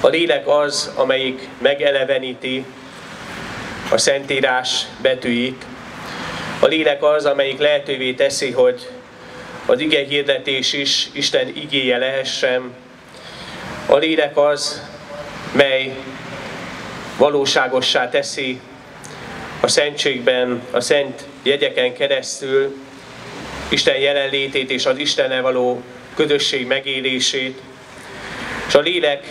A lélek az, amelyik megeleveníti a Szentírás betűit. A lélek az, amelyik lehetővé teszi, hogy az ige hirdetés is Isten igéje lehessen. A lélek az, mely valóságossá teszi a szentségben, a szent jegyeken keresztül Isten jelenlétét és az Istennel való közösség megélését. És a lélek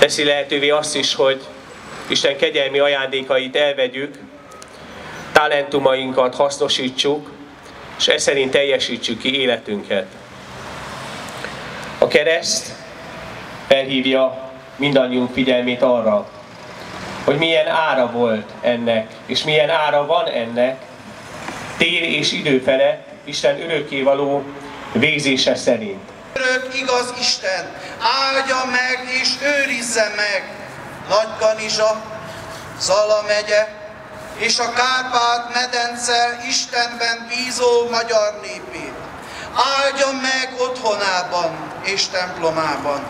teszi lehetővé azt is, hogy Isten kegyelmi ajándékait elvegyük, talentumainkat hasznosítsuk, és ez szerint teljesítsük ki életünket. A kereszt felhívja mindannyiunk figyelmét arra, hogy milyen ára volt ennek, és milyen ára van ennek, tér és idő felett, Isten örökkévaló végzése szerint. Örök igaz Isten, áldja meg és őrizze meg Nagykanizsa, Zala megye és a Kárpát-medence Istenben bízó magyar népét. Áldja meg otthonában és templomában.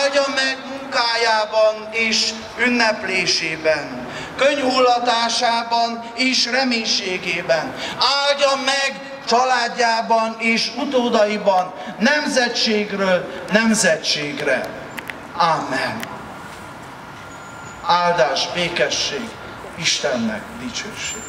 Áldja meg munkájában és ünneplésében. Könyhullatásában és reménységében. Áldja meg családjában és utódaiban, nemzetségről nemzetségre. Amen. Áldás, békesség, Istennek dicsőség.